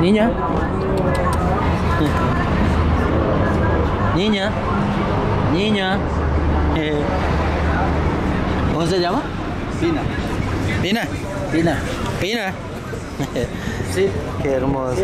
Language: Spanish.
Niña. Niña. Niña. Eh, ¿Cómo se llama? Pina. Pina. Pina. Pina. Sí. Qué hermosa.